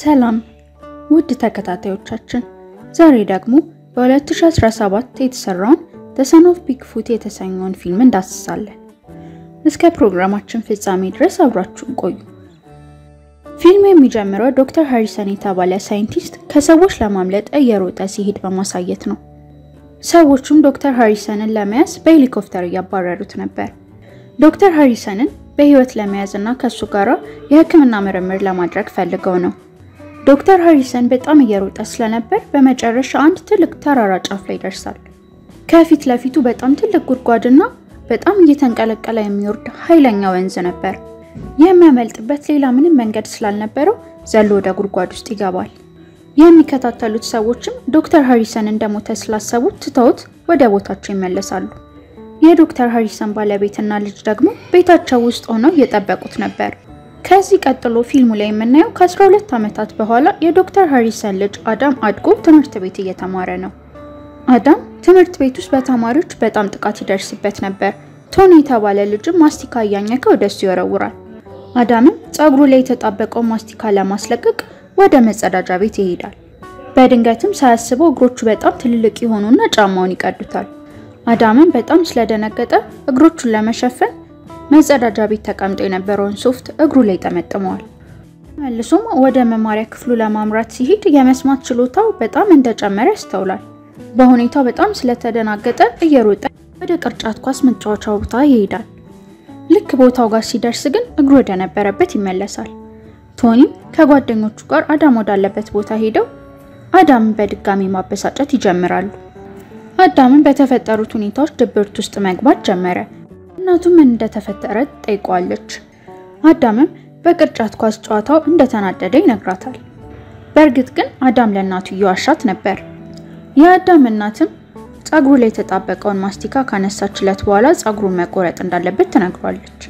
ሰላም ውድ ተከታታዮቻችን፣ ዛሬ ደግሞ በ2017 የተሰራውን The Son of Bigfoot የተሰኘውን ፊልም እንዳስሳለን። እስከ ፕሮግራማችን ፍጻሜ ድረስ አብራችሁን ቆዩ። ፊልሙ የሚጀምረው ዶክተር ሃሪሰን የተባለ ሳይንቲስት ከሰዎች ለማምለጥ እየሮጠ ሲሄድ በማሳየት ነው። ሰዎቹም ዶክተር ሃሪሰንን ለመያዝ በሄሊኮፕተር እያባረሩት ነበር። ዶክተር ሃሪሰንን በህይወት ለመያዝ እና ከሱ ጋራ የሕክምና ምርምር ለማድረግ ፈልገው ነው። ዶክተር ሃሪሰን በጣም እየሮጠ ስለነበር በመጨረሻ አንድ ትልቅ ተራራ ጫፍ ላይ ይደርሳል። ከፊት ለፊቱ በጣም ትልቅ ጉድጓድና በጣም እየተንቀለቀለ የሚወርድ ኃይለኛ ወንዝ ነበር። የሚያመልጥበት ሌላ ምንም መንገድ ስላልነበረው ዘሎ ወደ ጉድጓድ ውስጥ ይገባል። የሚከታተሉት ሰዎችም ዶክተር ሃሪሰን እንደሞተ ስላሰቡት ትተውት ወደ ቦታቸው ይመለሳሉ። የዶክተር ሃሪሰን ባለቤትና ልጅ ደግሞ ቤታቸው ውስጥ ሆነው እየጠበቁት ነበር። ከዚህ ቀጥሎ ፊልሙ ላይ የምናየው ከ12 ዓመታት በኋላ የዶክተር ሃሪሰን ልጅ አዳም አድጎ ትምህርት ቤት እየተማረ ነው። አዳም ትምህርት ቤት ውስጥ በተማሪዎች በጣም ጥቃት ይደርስበት ነበር። ቶኒ የተባለ ልጅም ማስቲካ እያኘከ ወደሱ ይወረውራል። አዳምም ፀጉሩ ላይ የተጣበቀው ማስቲካ ለማስለቀቅ ወደ መጸዳጃ ቤት ይሄዳል። በድንገትም ሳያስበው እግሮቹ በጣም ትልልቅ የሆኑና ጫማውን ይቀዱታል። አዳምም በጣም ስለደነገጠ እግሮቹን ለመሸፈን መጸዳጃ ቤት ተቀምጦ የነበረውን ሶፍት እግሩ ላይ ጠምጥሟል። መልሶም ወደ መማሪያ ክፍሉ ለማምራት ሲሄድ የመስማት ችሎታው በጣም እንደጨመረ ያስተውላል። በሁኔታው በጣም ስለተደናገጠ እየሮጠ ወደ ቅርጫት ኳስ መጫወቻ ቦታ ይሄዳል። ልክ ቦታው ጋር ሲደርስ ግን እግሩ ወደ ነበረበት ይመለሳል። ቶኒም ከጓደኞቹ ጋር አዳም ወዳለበት ቦታ ሄደው አዳምን በድጋሚ ማበሳጨት ይጀምራሉ። አዳምን በተፈጠሩት ሁኔታዎች ድብርት ውስጥ መግባት ጀመረ። እናቱም እንደተፈጠረ ጠይቋለች። አዳምም በቅርጫት ኳስ ጨዋታው እንደተናደደ ይነግራታል። በእርግጥ ግን አዳም ለእናቱ እየዋሻት ነበር። የአዳም እናትም ፀጉሩ ላይ የተጣበቀውን ማስቲካ ካነሳችለት በኋላ ፀጉሩን መቆረጥ እንዳለበት ትነግሯለች።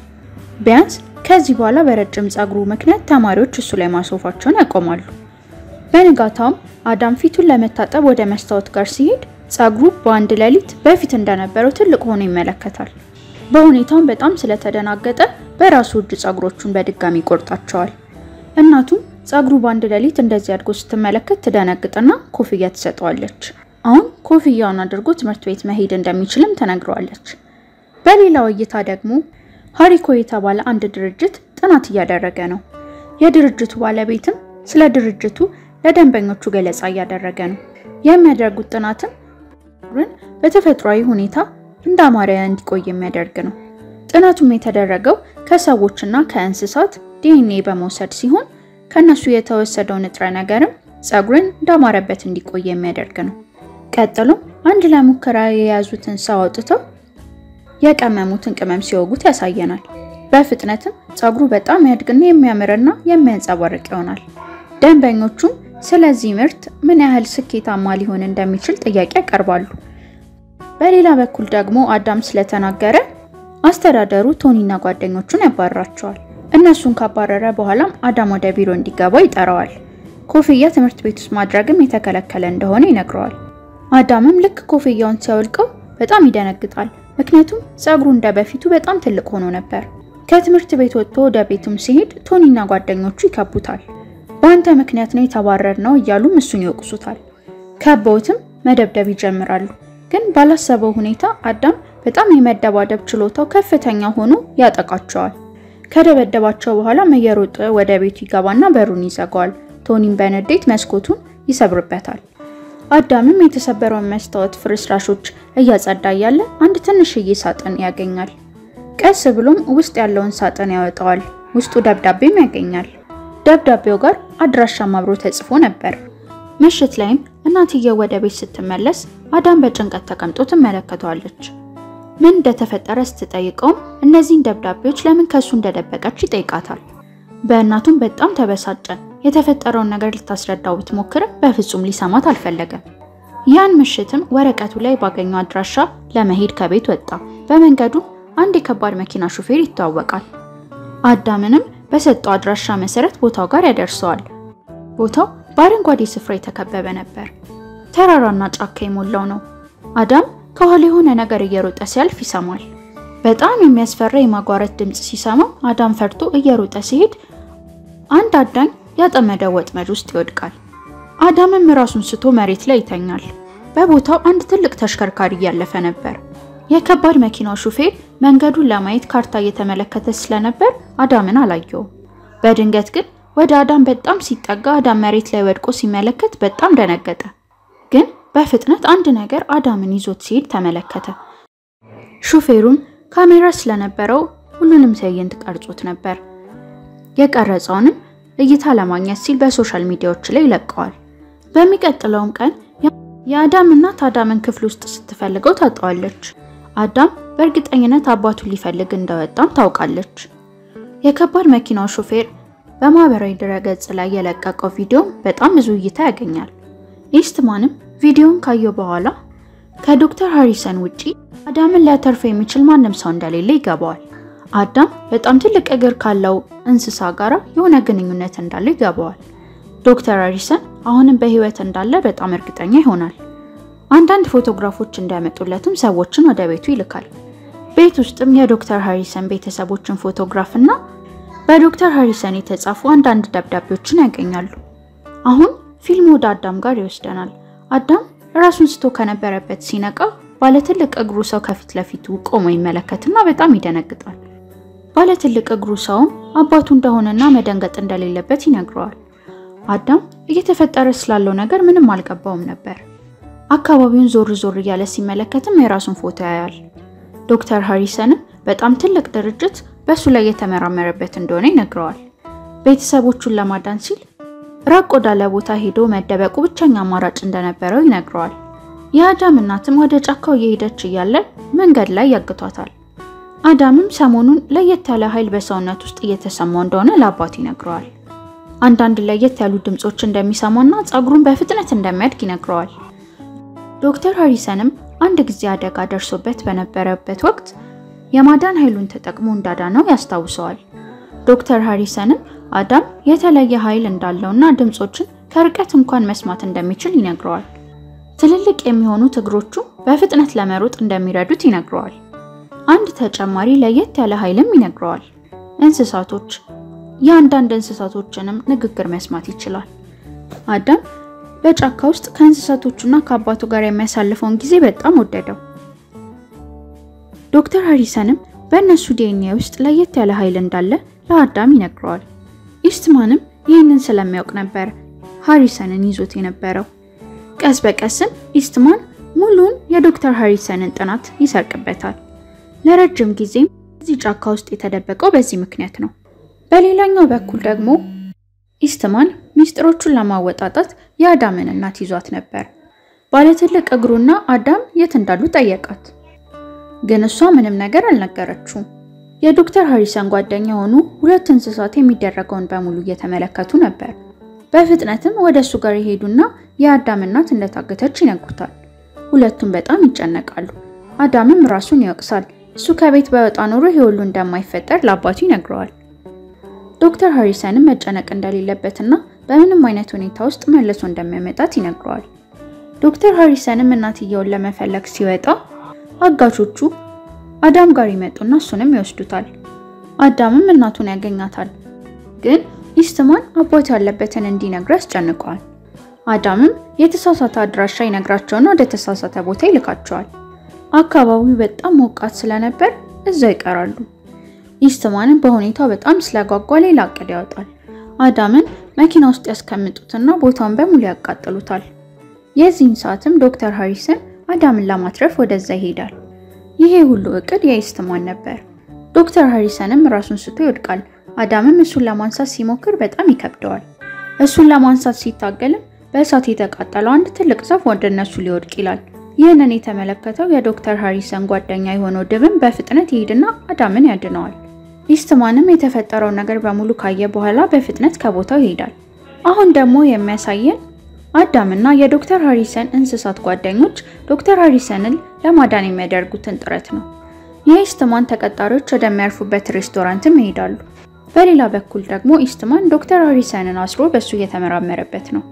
ቢያንስ ከዚህ በኋላ በረጅም ፀጉሩ ምክንያት ተማሪዎች እሱ ላይ ማስወፋቸውን ያቆማሉ። በንጋታውም አዳም ፊቱን ለመታጠብ ወደ መስታወት ጋር ሲሄድ ፀጉሩ በአንድ ሌሊት በፊት እንደነበረው ትልቅ ሆኖ ይመለከታል። በሁኔታውም በጣም ስለተደናገጠ በራሱ እጅ ፀጉሮቹን በድጋሚ ይቆርጣቸዋል። እናቱም ፀጉሩ በአንድ ሌሊት እንደዚህ አድጎ ስትመለከት ትደነግጥና ኮፍያ ትሰጠዋለች። አሁን ኮፍያውን አድርጎ ትምህርት ቤት መሄድ እንደሚችልም ተነግረዋለች። በሌላው እይታ ደግሞ ሃሪኮ የተባለ አንድ ድርጅት ጥናት እያደረገ ነው። የድርጅቱ ባለቤትም ስለ ድርጅቱ ለደንበኞቹ ገለጻ እያደረገ ነው። የሚያደርጉት ጥናትም ፀጉርን በተፈጥሯዊ ሁኔታ እንደ አማረ እንዲቆይ የሚያደርግ ነው። ጥናቱም የተደረገው ከሰዎችና ከእንስሳት ዲኤንኤ በመውሰድ ሲሆን ከነሱ የተወሰደው ንጥረ ነገርም ፀጉርን እንዳማረበት እንዲቆይ የሚያደርግ ነው። ቀጥሎም አንድ ለሙከራ የያዙትን ሰው አውጥተው የቀመሙትን ቅመም ሲወጉት ያሳየናል። በፍጥነትም ፀጉሩ በጣም ያድግና የሚያምርና የሚያንጸባርቅ ይሆናል። ደንበኞቹም ስለዚህ ምርት ምን ያህል ስኬታማ ሊሆን እንደሚችል ጥያቄ ያቀርባሉ። በሌላ በኩል ደግሞ አዳም ስለተናገረ አስተዳደሩ ቶኒና ጓደኞቹን ያባርራቸዋል። እነሱን ካባረረ በኋላም አዳም ወደ ቢሮ እንዲገባ ይጠራዋል። ኮፍያ ትምህርት ቤት ውስጥ ማድረግም የተከለከለ እንደሆነ ይነግረዋል። አዳምም ልክ ኮፍያውን ሲያወልቀው በጣም ይደነግጣል። ምክንያቱም ፀጉሩ እንደ በፊቱ በጣም ትልቅ ሆኖ ነበር። ከትምህርት ቤት ወጥቶ ወደ ቤቱም ሲሄድ ቶኒና ጓደኞቹ ይከቡታል። በአንተ ምክንያት ነው የተባረር ነው እያሉም እሱን ይወቅሱታል። ከበውትም መደብደብ ይጀምራሉ። ግን ባላሰበው ሁኔታ አዳም በጣም የመደባደብ ችሎታው ከፍተኛ ሆኖ ያጠቃቸዋል። ከደበደባቸው በኋላ እየሮጠ ወደ ቤቱ ይገባና በሩን ይዘጋዋል። ቶኒም በንዴት መስኮቱን ይሰብርበታል። አዳምም የተሰበረውን መስታወት ፍርስራሾች እያጸዳ እያለ አንድ ትንሽዬ ሳጥን ያገኛል። ቀስ ብሎም ውስጥ ያለውን ሳጥን ያወጣዋል። ውስጡ ደብዳቤም ያገኛል። ደብዳቤው ጋር አድራሻም አብሮ ተጽፎ ነበር። ምሽት ላይም እናትየው ወደ ቤት ስትመለስ አዳም በጭንቀት ተቀምጦ ትመለከተዋለች። ምን እንደተፈጠረ ስትጠይቀውም እነዚህን ደብዳቤዎች ለምን ከሱ እንደደበቀች ይጠይቃታል። በእናቱም በጣም ተበሳጨ። የተፈጠረውን ነገር ልታስረዳው ብትሞክርም በፍጹም ሊሰማት አልፈለገም። ያን ምሽትም ወረቀቱ ላይ ባገኘው አድራሻ ለመሄድ ከቤት ወጣ። በመንገዱ አንድ የከባድ መኪና ሹፌር ይተዋወቃል። አዳምንም በሰጠው አድራሻ መሰረት ቦታው ጋር ያደርሰዋል። ቦታው በአረንጓዴ ስፍራ የተከበበ ነበር። ተራራና ጫካ የሞላው ነው። አዳም ከኋላ የሆነ ነገር እየሮጠ ሲያልፍ ይሰማል። በጣም የሚያስፈራ የማጓረት ድምፅ ሲሰማ አዳም ፈርቶ እየሮጠ ሲሄድ አንድ አዳኝ ያጠመደው ወጥመድ ውስጥ ይወድቃል። አዳምም ራሱን ስቶ መሬት ላይ ይተኛል። በቦታው አንድ ትልቅ ተሽከርካሪ እያለፈ ነበር። የከባድ መኪናው ሹፌር መንገዱን ለማየት ካርታ እየተመለከተ ስለነበር አዳምን አላየውም። በድንገት ግን ወደ አዳም በጣም ሲጠጋ አዳም መሬት ላይ ወድቆ ሲመለከት በጣም ደነገጠ። ግን በፍጥነት አንድ ነገር አዳምን ይዞት ሲሄድ ተመለከተ። ሹፌሩም ካሜራ ስለነበረው ሁሉንም ትዕይንት ቀርጾት ነበር። የቀረጸውንም እይታ ለማግኘት ሲል በ social ሚዲያዎች ላይ ይለቀዋል። በሚቀጥለውም ቀን የአዳም እናት አዳምን ክፍል ውስጥ ስትፈልገው ታጣዋለች። አዳም በእርግጠኝነት አባቱን ሊፈልግ እንደወጣም ታውቃለች። የከባድ መኪናው ሾፌር በማህበራዊ ድረገጽ ላይ የለቀቀው ቪዲዮ በጣም ብዙ እይታ ያገኛል። ኢስትማንም ቪዲዮን ካየው በኋላ ከዶክተር ሃሪሰን ውጪ አዳምን ሊያተርፈው የሚችል ማንም ሰው እንደሌለ ይገባዋል። አዳም በጣም ትልቅ እግር ካለው እንስሳ ጋር የሆነ ግንኙነት እንዳለው ይገባዋል። ዶክተር ሃሪሰን አሁንም በህይወት እንዳለ በጣም እርግጠኛ ይሆናል። አንዳንድ ፎቶግራፎች እንዲያመጡለትም ሰዎችን ወደ ቤቱ ይልካል። ቤት ውስጥም የዶክተር ሃሪሰን ቤተሰቦችን ፎቶግራፍ እና በዶክተር ሃሪሰን የተጻፉ አንዳንድ ደብዳቤዎችን ያገኛሉ። አሁን ፊልሙ ወደ አዳም ጋር ይወስደናል። አዳም ራሱን ስቶ ከነበረበት ሲነቃ ባለትልቅ እግሩ ሰው ከፊት ለፊቱ ቆሞ ይመለከትና በጣም ይደነግጣል። ባለትልቅ እግሩ ሰውም አባቱ እንደሆነና መደንገጥ እንደሌለበት ይነግረዋል። አዳም እየተፈጠረ ስላለው ነገር ምንም አልገባውም ነበር። አካባቢውን ዞር ዞር እያለ ሲመለከትም የራሱን ፎቶ ያያል። ዶክተር ሃሪሰንም በጣም ትልቅ ድርጅት በእሱ ላይ የተመራመረበት እንደሆነ ይነግረዋል። ቤተሰቦቹን ለማዳን ሲል ራቅ ወዳለ ቦታ ሄዶ መደበቁ ብቸኛ አማራጭ እንደነበረው ይነግረዋል። የአዳም እናትም ወደ ጫካው እየሄደች እያለ መንገድ ላይ ያግቷታል። አዳምም ሰሞኑን ለየት ያለ ኃይል በሰውነት ውስጥ እየተሰማው እንደሆነ ለአባቱ ይነግረዋል። አንዳንድ ለየት ያሉ ድምጾች እንደሚሰማና ጸጉሩን በፍጥነት እንደሚያድግ ይነግረዋል። ዶክተር ሃሪሰንም አንድ ጊዜ አደጋ ደርሶበት በነበረበት ወቅት የማዳን ኃይሉን ተጠቅሞ እንዳዳነው ያስታውሰዋል። ዶክተር ሃሪሰንም አዳም የተለየ ኃይል እንዳለውና ድምጾችን ከርቀት እንኳን መስማት እንደሚችል ይነግረዋል። ትልልቅ የሚሆኑት እግሮቹ በፍጥነት ለመሮጥ እንደሚረዱት ይነግረዋል። አንድ ተጨማሪ ለየት ያለ ኃይልም ይነግረዋል። እንስሳቶች የአንዳንድ እንስሳቶችንም ንግግር መስማት ይችላል። አዳም በጫካ ውስጥ ከእንስሳቶቹና ከአባቱ ጋር የሚያሳልፈውን ጊዜ በጣም ወደደው። ዶክተር ሃሪሰንም በእነሱ ዲኤንኤ ውስጥ ለየት ያለ ኃይል እንዳለ ለአዳም ይነግረዋል። ኢስትማንም ይህንን ስለሚያውቅ ነበር ሃሪሰንን ይዞት የነበረው። ቀስ በቀስም ኢስትማን ሙሉን የዶክተር ሃሪሰንን ጥናት ይሰርቅበታል። ለረጅም ጊዜም እዚህ ጫካ ውስጥ የተደበቀው በዚህ ምክንያት ነው። በሌላኛው በኩል ደግሞ ኢስትማን ሚስጥሮቹን ለማወጣጣት የአዳምን እናት ይዟት ነበር። ባለትልቅ እግሩና አዳም የት እንዳሉ ጠየቃት። ግን እሷ ምንም ነገር አልነገረችውም። የዶክተር ሃሪሰን ጓደኛ የሆኑ ሁለት እንስሳት የሚደረገውን በሙሉ እየተመለከቱ ነበር። በፍጥነትም ወደ እሱ ጋር ይሄዱና የአዳም እናት እንደታገተች ይነግሩታል። ሁለቱም በጣም ይጨነቃሉ። አዳምም ራሱን ይወቅሳል። እሱ ከቤት ባይወጣ ኖሮ ይሄ ሁሉ እንደማይፈጠር ለአባቱ ይነግረዋል። ዶክተር ሃሪሰንም መጨነቅ እንደሌለበትና በምንም አይነት ሁኔታ ውስጥ መልሶ እንደሚያመጣት ይነግረዋል። ዶክተር ሃሪሰንም እናትየውን ለመፈለግ ሲወጣ አጋቾቹ አዳም ጋር ይመጡና እሱንም ይወስዱታል። አዳምም እናቱን ያገኛታል። ግን ኢስትማን አባቱ ያለበትን እንዲነግሩ ያስጨንቀዋል። አዳምም የተሳሳተ አድራሻ ይነግራቸውና ወደ ተሳሳተ ቦታ ይልካቸዋል። አካባቢው በጣም ሞቃት ስለነበር እዛው ይቀራሉ። ኢስትማንም በሁኔታው በጣም ስለጓጓ ሌላ እቅድ ያወጣል። አዳምን መኪና ውስጥ ያስቀምጡትና ቦታውን በሙሉ ያቃጥሉታል። የዚህን ሰዓትም ዶክተር ሃሪሰን አዳምን ለማትረፍ ወደዛ ይሄዳል። ይሄ ሁሉ እቅድ የኢስትማን ነበር። ዶክተር ሃሪሰንም ራሱን ስቶ ይወድቃል። አዳምም እሱን ለማንሳት ሲሞክር በጣም ይከብደዋል። እሱን ለማንሳት ሲታገልም በእሳት የተቃጠለው አንድ ትልቅ ዛፍ ወደ እነሱ ሊወድቅ ይላል። ይህንን የተመለከተው የዶክተር ሃሪሰን ጓደኛ የሆነው ድብን በፍጥነት ይሄድና አዳምን ያድነዋል። ኢስትማንም የተፈጠረውን ነገር በሙሉ ካየ በኋላ በፍጥነት ከቦታው ይሄዳል። አሁን ደግሞ የሚያሳየን አዳምና የዶክተር ሃሪሰን እንስሳት ጓደኞች ዶክተር ሃሪሰንን ለማዳን የሚያደርጉትን ጥረት ነው። የኢስትማን ተቀጣሪዎች ወደሚያርፉበት ሬስቶራንትም ይሄዳሉ። በሌላ በኩል ደግሞ ኢስትማን ዶክተር ሃሪሰንን አስሮ በሱ እየተመራመረበት ነው።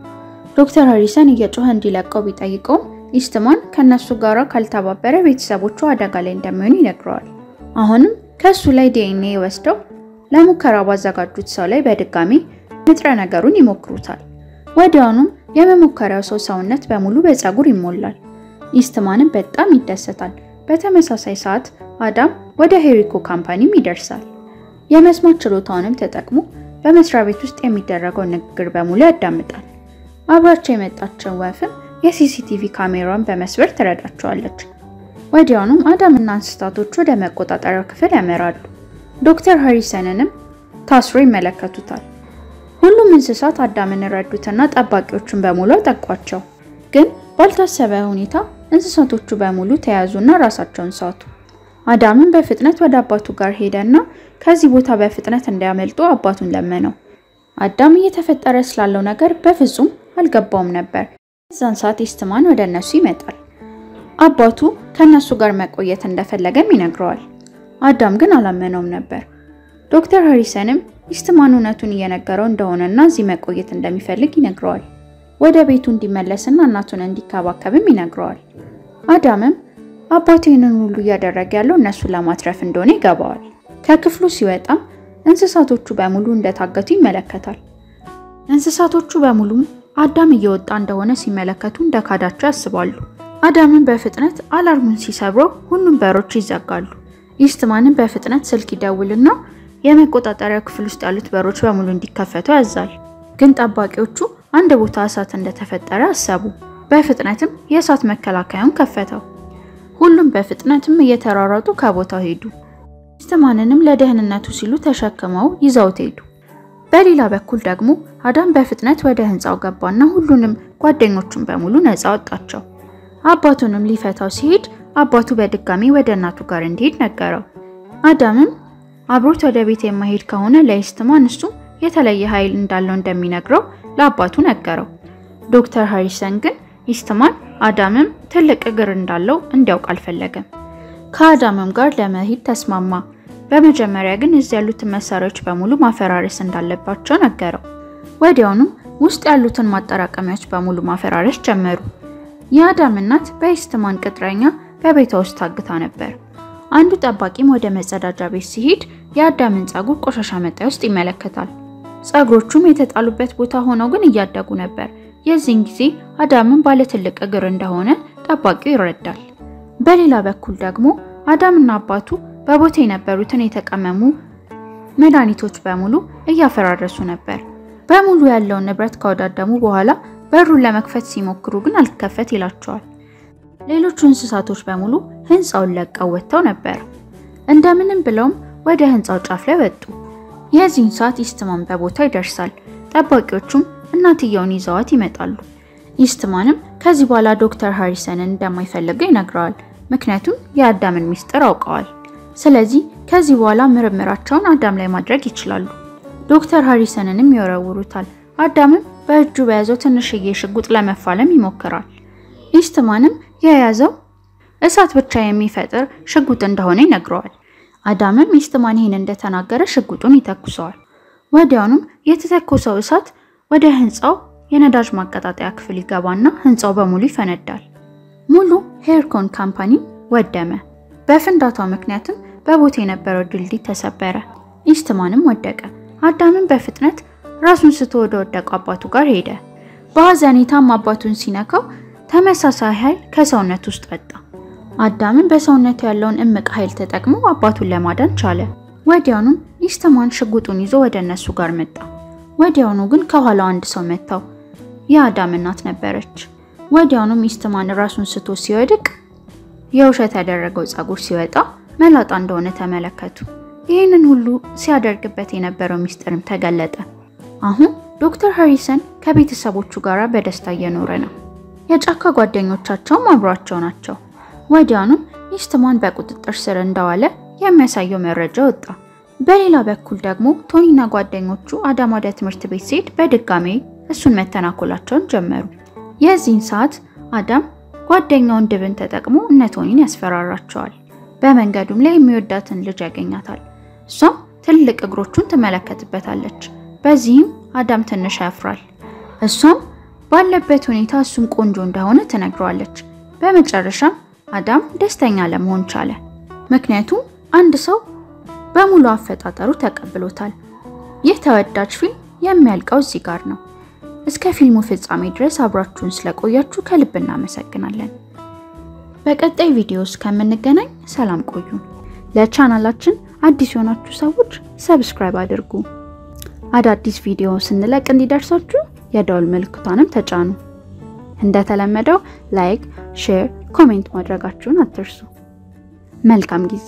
ዶክተር ሃሪሰን እየጮኸ እንዲለቀው ቢጠይቀውም ኢስትማን ከነሱ ጋር ካልተባበረ ቤተሰቦቹ አደጋ ላይ እንደሚሆኑ ይነግረዋል። አሁንም ከሱ ላይ ዲኤንኤ ወስደው ለሙከራ ባዘጋጁት ሰው ላይ በድጋሚ ንጥረ ነገሩን ይሞክሩታል። ወዲያውኑም የመሞከሪያው ሰው ሰውነት በሙሉ በፀጉር ይሞላል። ኢስትማንም በጣም ይደሰታል። በተመሳሳይ ሰዓት አዳም ወደ ሄርኮ company ም ይደርሳል። የመስማት ችሎታውንም ተጠቅሞ በመስሪያ ቤት ውስጥ የሚደረገው ንግግር በሙሉ ያዳምጣል። አብራቸው የመጣቸው ወፍም የሲሲቲቪ ካሜራውን በመስበር ትረዳቸዋለች። ወዲያውኑም አዳምና እንስሳቶቹ ወደ መቆጣጠሪያው ክፍል ያመራሉ። ዶክተር ሃሪሰንንም ታስሮ ይመለከቱታል። ሁሉም እንስሳት አዳምን ረዱትና ጠባቂዎቹን በሙሉ አጠቋቸው። ግን ባልታሰበ ሁኔታ እንስሳቶቹ በሙሉ ተያዙና ራሳቸውን ሳቱ። አዳምን በፍጥነት ወደ አባቱ ጋር ሄደና ከዚህ ቦታ በፍጥነት እንዲያመልጡ አባቱን ለመነው። አዳም እየተፈጠረ ስላለው ነገር በፍጹም አልገባውም ነበር። እዛን ሰዓት ኢስትማን ወደ እነሱ ይመጣል። አባቱ ከእነሱ ጋር መቆየት እንደፈለገም ይነግረዋል። አዳም ግን አላመነውም ነበር። ዶክተር ሃሪሰንም ኢስትማን እውነቱን እየነገረው እንደሆነና እዚህ መቆየት እንደሚፈልግ ይነግረዋል። ወደ ቤቱ እንዲመለስና እናቱን እንዲከባከብም ይነግረዋል። አዳምም አባቱ ይህንን ሁሉ እያደረገ ያለው እነሱን ለማትረፍ እንደሆነ ይገባዋል። ከክፍሉ ሲወጣም እንስሳቶቹ በሙሉ እንደታገቱ ይመለከታል። እንስሳቶቹ በሙሉ አዳም እየወጣ እንደሆነ ሲመለከቱ እንደካዳቸው ያስባሉ። አዳምን በፍጥነት አላርሙን ሲሰብረው ሁሉም በሮች ይዘጋሉ። ኢስትማንን በፍጥነት ስልክ ይደውልና የመቆጣጠሪያ ክፍል ውስጥ ያሉት በሮች በሙሉ እንዲከፈቱ ያዛል። ግን ጠባቂዎቹ አንድ ቦታ እሳት እንደተፈጠረ አሰቡ። በፍጥነትም የእሳት መከላከያውን ከፈተው። ሁሉም በፍጥነትም እየተሯሯጡ ከቦታው ሄዱ። ኢስትማንንም ለደህንነቱ ሲሉ ተሸክመው ይዘውት ሄዱ። በሌላ በኩል ደግሞ አዳም በፍጥነት ወደ ህንፃው ገባና ሁሉንም ጓደኞቹን በሙሉ ነፃ ወጣቸው። አባቱንም ሊፈታው ሲሄድ አባቱ በድጋሚ ወደ እናቱ ጋር እንዲሄድ ነገረው። አዳምም አብሮት ወደ ቤት የማይሄድ ከሆነ ለኢስትማን እሱ የተለየ ኃይል እንዳለው እንደሚነግረው ለአባቱ ነገረው። ዶክተር ሃሪሰን ግን ኢስትማን አዳምም ትልቅ እግር እንዳለው እንዲያውቅ አልፈለገም። ከአዳምም ጋር ለመሄድ ተስማማ። በመጀመሪያ ግን እዚህ ያሉትን መሳሪያዎች በሙሉ ማፈራረስ እንዳለባቸው ነገረው። ወዲያውኑም ውስጥ ያሉትን ማጠራቀሚያዎች በሙሉ ማፈራረስ ጀመሩ። የአዳም እናት በኢስትማን ቅጥረኛ በቤቷ ውስጥ ታግታ ነበር። አንዱ ጠባቂም ወደ መጸዳጃ ቤት ሲሄድ የአዳምን ጸጉር ቆሻሻ መጣያ ውስጥ ይመለከታል። ጸጉሮቹም የተጣሉበት ቦታ ሆነው ግን እያደጉ ነበር። የዚህን ጊዜ አዳምን ባለ ትልቅ እግር እንደሆነ ጠባቂው ይረዳል። በሌላ በኩል ደግሞ አዳምና አባቱ በቦታ የነበሩትን የተቀመሙ መድኃኒቶች በሙሉ እያፈራረሱ ነበር። በሙሉ ያለውን ንብረት ካወዳደሙ በኋላ በሩን ለመክፈት ሲሞክሩ ግን አልከፈት ይላቸዋል። ሌሎቹ እንስሳቶች በሙሉ ህንፃውን ለቀው ወጥተው ነበር። እንደምንም ብለውም ወደ ህንፃው ጫፍ ላይ ወጡ። የዚህን ሰዓት ኢስትማን በቦታው ይደርሳል። ጠባቂዎቹም እናትየውን ይዘዋት ይመጣሉ። ኢስትማንም ከዚህ በኋላ ዶክተር ሃሪሰንን እንደማይፈልገው ይነግረዋል። ምክንያቱም የአዳምን ሚስጥር አውቀዋል። ስለዚህ ከዚህ በኋላ ምርምራቸውን አዳም ላይ ማድረግ ይችላሉ። ዶክተር ሃሪሰንንም ይወረውሩታል። አዳምም በእጁ በያዘው ትንሽዬ ሽጉጥ ለመፋለም ይሞክራል። ኢስትማንም የያዘው እሳት ብቻ የሚፈጥር ሽጉጥ እንደሆነ ይነግረዋል። አዳምም ኢስትማን ይህን እንደተናገረ ሽጉጡን ይተኩሰዋል። ወዲያውኑም የተተኮሰው እሳት ወደ ህንፃው የነዳጅ ማቀጣጠያ ክፍል ይገባና ህንፃው በሙሉ ይፈነዳል። ሙሉ ሄርኮ company ወደመ። በፍንዳታው ምክንያትም በቦታ የነበረው ድልድይ ተሰበረ። ኢስትማንም ወደቀ። አዳምን በፍጥነት ራሱን ስቶ ወደ ወደቀው አባቱ ጋር ሄደ። በሐዘኔታም አባቱን ሲነካው ተመሳሳይ ኃይል ከሰውነት ውስጥ ወጣ። አዳምን በሰውነቱ ያለውን እምቅ ኃይል ተጠቅሞ አባቱን ለማዳን ቻለ። ወዲያውኑም ኢስትማን ሽጉጡን ይዞ ወደ እነሱ ጋር መጣ። ወዲያውኑ ግን ከኋላው አንድ ሰው መታው። የአዳም እናት ነበረች። ወዲያውኑም ኢስትማን ራሱን ስቶ ሲወድቅ የውሸት ያደረገው ጸጉር ሲወጣ መላጣ እንደሆነ ተመለከቱ። ይህንን ሁሉ ሲያደርግበት የነበረው ሚስጥርም ተገለጠ። አሁን ዶክተር ሃሪሰን ከቤተሰቦቹ ጋር በደስታ እየኖረ ነው። የጫካ ጓደኞቻቸውም አብሯቸው ናቸው። ወዲያውኑም ኢስትማን በቁጥጥር ስር እንደዋለ የሚያሳየው መረጃ ወጣ። በሌላ በኩል ደግሞ ቶኒና ጓደኞቹ አዳም ወደ ትምህርት ቤት ሲሄድ በድጋሜ እሱን መተናኮላቸውን ጀመሩ። የዚህን ሰዓት አዳም ጓደኛውን ድብን ተጠቅሞ እነ ቶኒን ያስፈራራቸዋል። በመንገዱም ላይ የሚወዳትን ልጅ ያገኛታል። እሷም ትልቅ እግሮቹን ትመለከትበታለች። በዚህም አዳም ትንሽ ያፍራል። እሷም ባለበት ሁኔታ እሱም ቆንጆ እንደሆነ ትነግረዋለች። በመጨረሻም አዳም ደስተኛ ለመሆን ቻለ። ምክንያቱም አንድ ሰው በሙሉ አፈጣጠሩ ተቀብሎታል። ይህ ተወዳጅ ፊልም የሚያልቀው እዚህ ጋር ነው። እስከ ፊልሙ ፍጻሜ ድረስ አብራችሁን ስለቆያችሁ ከልብ እናመሰግናለን። በቀጣይ ቪዲዮ እስከምንገናኝ ሰላም ቆዩ። ለቻናላችን አዲስ የሆናችሁ ሰዎች subscribe አድርጉ። አዳዲስ ቪዲዮ ስንለቅ እንዲደርሳችሁ የደወል ምልክቷንም ተጫኑ። እንደተለመደው like፣ share፣ comment ማድረጋችሁን አትርሱ። መልካም ጊዜ